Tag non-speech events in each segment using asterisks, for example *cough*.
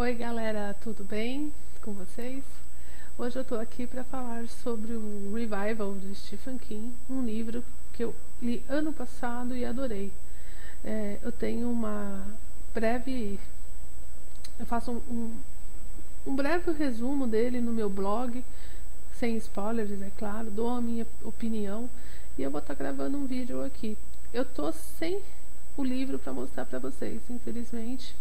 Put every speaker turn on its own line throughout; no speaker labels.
Oi, galera, tudo bem com vocês? Hoje eu estou aqui para falar sobre o Revival de Stephen King, um livro que eu li ano passado e adorei. É, eu tenho uma breve. Eu faço um, um, um breve resumo dele no meu blog, sem spoilers, é claro, dou a minha opinião e eu vou estar tá gravando um vídeo aqui. Eu tô sem o livro para mostrar para vocês, infelizmente.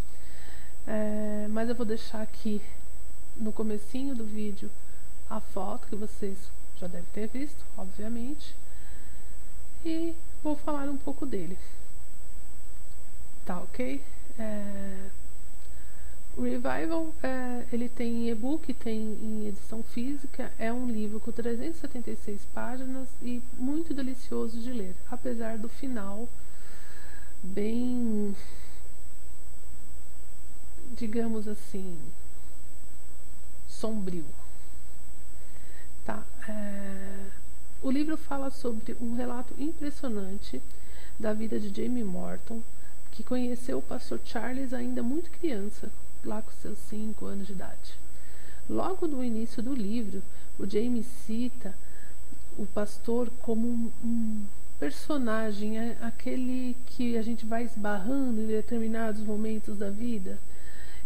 Mas eu vou deixar aqui no comecinho do vídeo a foto que vocês já devem ter visto, obviamente. E vou falar um pouco dele. Tá ok? É, o Revival, é, ele tem e-book, tem em edição física, é um livro com 376 páginas e muito delicioso de ler, apesar do final bem, digamos assim, sombrio. Tá? É, o livro fala sobre um relato impressionante da vida de Jamie Morton, que conheceu o pastor Charles ainda muito criança, lá com seus 5 anos de idade. Logo no início do livro, o Jamie cita o pastor como um, um personagem, é aquele que a gente vai esbarrando em determinados momentos da vida.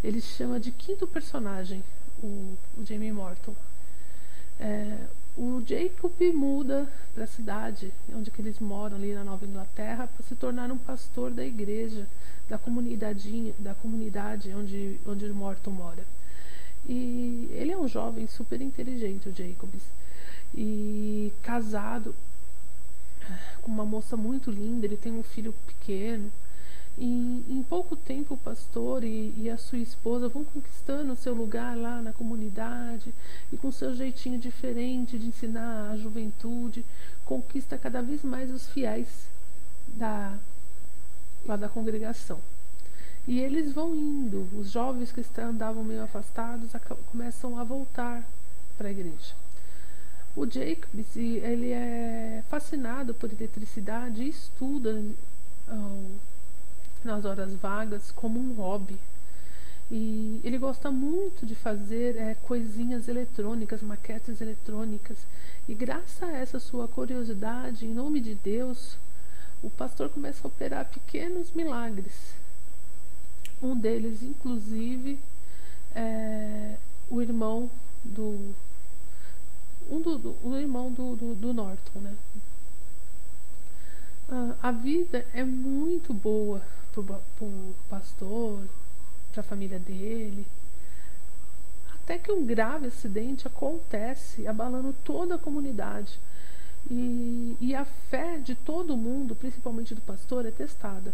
Ele chama de quinto personagem, o, o Jamie Morton. É, o Jacob muda para a cidade onde que eles moram ali na Nova Inglaterra para se tornar um pastor da igreja da comunidade da comunidade onde onde Morton mora. E ele é um jovem super inteligente o Jacobs e casado com uma moça muito linda ele tem um filho pequeno e em pouco tempo o pastor e, e, a sua esposa vão conquistando o seu lugar lá na comunidade e com seu jeitinho diferente de ensinar a juventude, conquista cada vez mais os fiéis da, lá da congregação. E eles vão indo, os jovens que andavam meio afastados começam a voltar para a igreja. O Jacobs, ele é fascinado por eletricidade e estuda nas horas vagas como um hobby. E ele gosta muito de fazer é, coisinhas eletrônicas, maquetes eletrônicas. E graças a essa sua curiosidade, em nome de Deus, o pastor começa a operar pequenos milagres. Um deles, inclusive, é o irmão do. Um do, do o irmão do, do, do Norton, né? Ah, a vida é muito boa pro, pro pastor, para a família dele. Até que um grave acidente acontece, abalando toda a comunidade. E, e a fé de todo mundo, principalmente do pastor, é testada.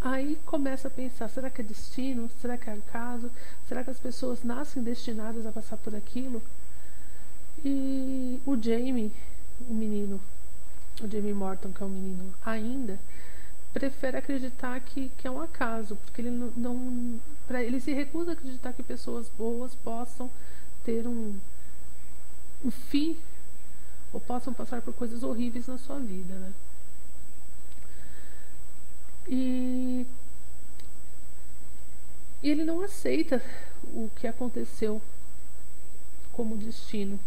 Aí começa a pensar: será que é destino? Será que é acaso? Será que as pessoas nascem destinadas a passar por aquilo? E o Jamie, o menino, o Jamie Morton, que é o menino ainda, prefere acreditar que, que é um acaso, porque ele não, não pra, ele se recusa a acreditar que pessoas boas possam ter um, um fim ou possam passar por coisas horríveis na sua vida, né? E, e ele não aceita o que aconteceu como destino.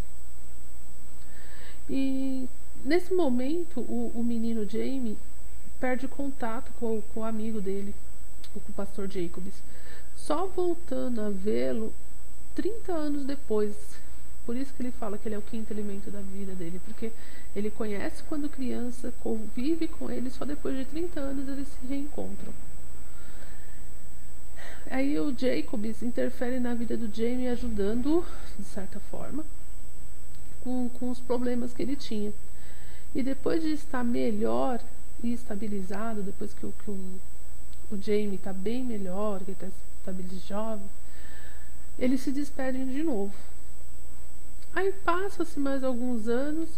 E nesse momento, o, o menino Jamie perde contato com, com o amigo dele, com o pastor Jacobs. Só voltando a vê-lo 30 anos depois. Por isso que ele fala que ele é o quinto elemento da vida dele, porque ele conhece quando criança, convive com ele, só depois de 30 anos eles se reencontram. Aí o Jacobs interfere na vida do Jamie, ajudando, de certa forma, com, com os problemas que ele tinha. E depois de estar melhor, estabilizado, depois que, o, que o, o Jamie está bem melhor, que está estabilizado, eles se despedem de novo. Aí passa-se mais alguns anos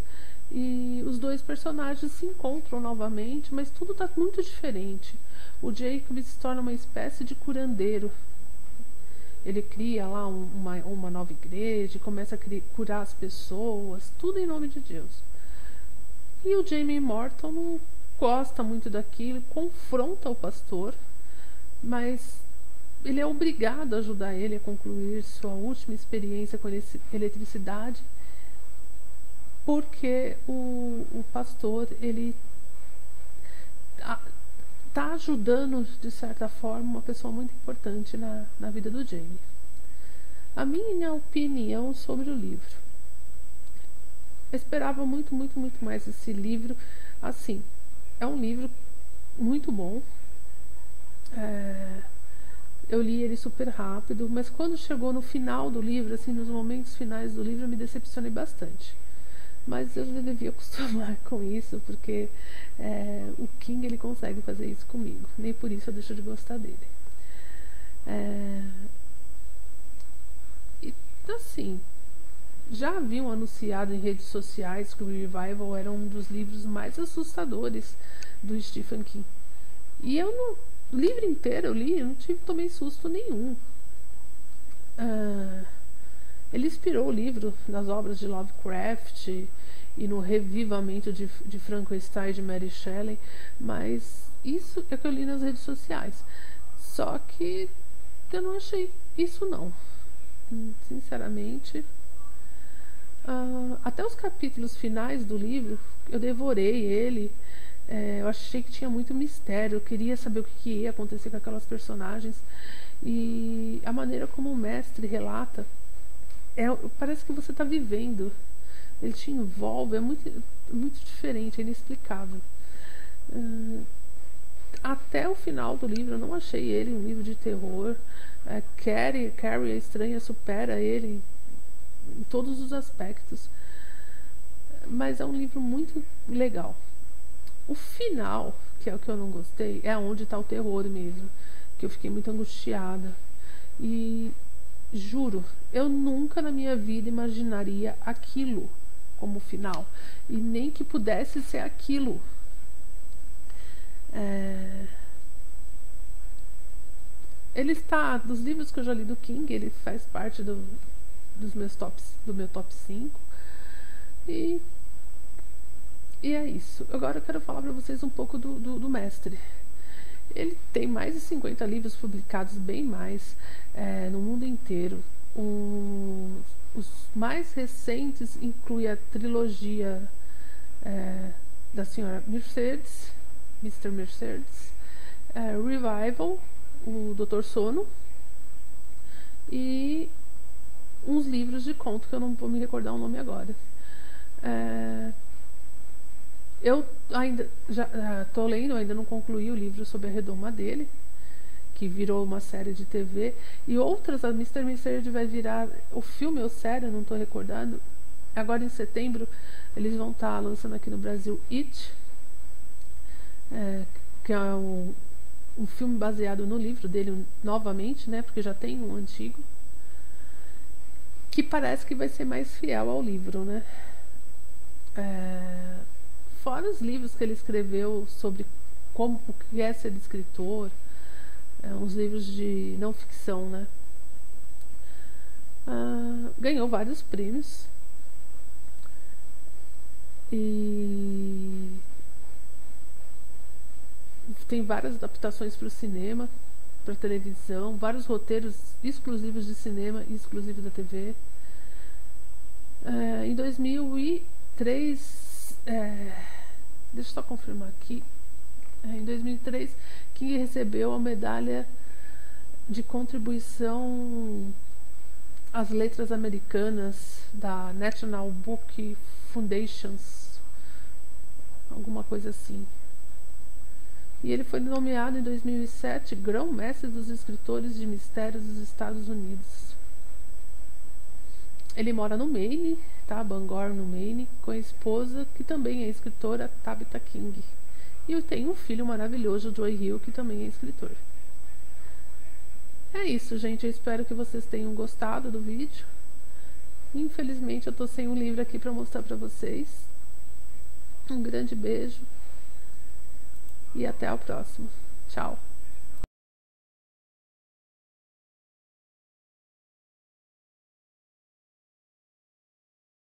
e os dois personagens se encontram novamente, mas tudo está muito diferente. O Jacob se torna uma espécie de curandeiro. Ele cria lá um, uma, uma nova igreja, começa a criar, curar as pessoas, tudo em nome de Deus. E o Jamie Morton gosta muito daquilo, confronta o pastor, mas ele é obrigado a ajudar ele a concluir sua última experiência com eletricidade, porque o, o pastor ele está ajudando de certa forma uma pessoa muito importante na, na vida do Jamie. A minha opinião sobre o livro. Eu esperava muito, muito, muito mais esse livro. Assim, é um livro muito bom. É, eu li ele super rápido, mas quando chegou no final do livro, assim, nos momentos finais do livro, eu me decepcionei bastante. Mas eu já devia *laughs* acostumar com isso, porque é, o King ele consegue fazer isso comigo. Nem por isso eu deixo de gostar dele. É, e assim, já haviam anunciado em redes sociais que o Revival era um dos livros mais assustadores do Stephen King. E eu não. O livro inteiro eu li, eu não tive, tomei susto nenhum. Uh, ele inspirou o livro nas obras de Lovecraft e no revivamento de, de Frankenstein de Mary Shelley, mas isso é que eu li nas redes sociais. Só que eu não achei isso não. Sinceramente, uh, até os capítulos finais do livro, eu devorei ele. É, eu achei que tinha muito mistério, eu queria saber o que, que ia acontecer com aquelas personagens. E a maneira como o mestre relata, é, parece que você está vivendo. Ele te envolve, é muito, muito diferente, é inexplicável. Uh, até o final do livro, eu não achei ele um livro de terror. É, Carrie, Carrie, a estranha, supera ele em todos os aspectos. Mas é um livro muito legal. O final, que é o que eu não gostei, é onde está o terror mesmo. Que eu fiquei muito angustiada. E juro, eu nunca na minha vida imaginaria aquilo como final. E nem que pudesse ser aquilo. É... Ele está, dos livros que eu já li do King, ele faz parte do, dos meus tops, do meu top 5. E e é isso. Agora eu quero falar para vocês um pouco do, do, do, mestre. Ele tem mais de 50 livros publicados, bem mais, é, no mundo inteiro. O, os mais recentes incluem a trilogia é, da senhora Mercedes, Mr. Mercedes, é, Revival, o Doutor Sono, e uns livros de conto que eu não vou me recordar o nome agora. É, eu ainda já estou uh, lendo, ainda não concluí o livro sobre a redoma dele, que virou uma série de TV. E outras, a Mr. Mr. vai virar o filme ou série, não estou recordando. Agora em setembro, eles vão estar tá lançando aqui no Brasil It, é, que é um, um filme baseado no livro dele novamente, né? Porque já tem um antigo. Que parece que vai ser mais fiel ao livro, né? É, fora os livros que ele escreveu sobre como o que é ser escritor, é, uns livros de não ficção, né? Ah, ganhou vários prêmios e tem várias adaptações para o cinema, para televisão, vários roteiros exclusivos de cinema e exclusivos da TV. É, em 2003 é, Deixa eu só confirmar aqui. É, em 2003, King recebeu a medalha de contribuição às letras americanas da National Book Foundations, alguma coisa assim. E ele foi nomeado em 2007 grão-mestre dos escritores de mistérios dos Estados Unidos. Ele mora no Maine tá? Bangor, no Maine, com a esposa, que também é escritora, Tabitha King. E eu tenho um filho maravilhoso, Joy Hill, que também é escritor. É isso, gente. Eu espero que vocês tenham gostado do vídeo. Infelizmente, eu tô sem um livro aqui para mostrar para vocês. Um grande beijo e até o próximo. Tchau.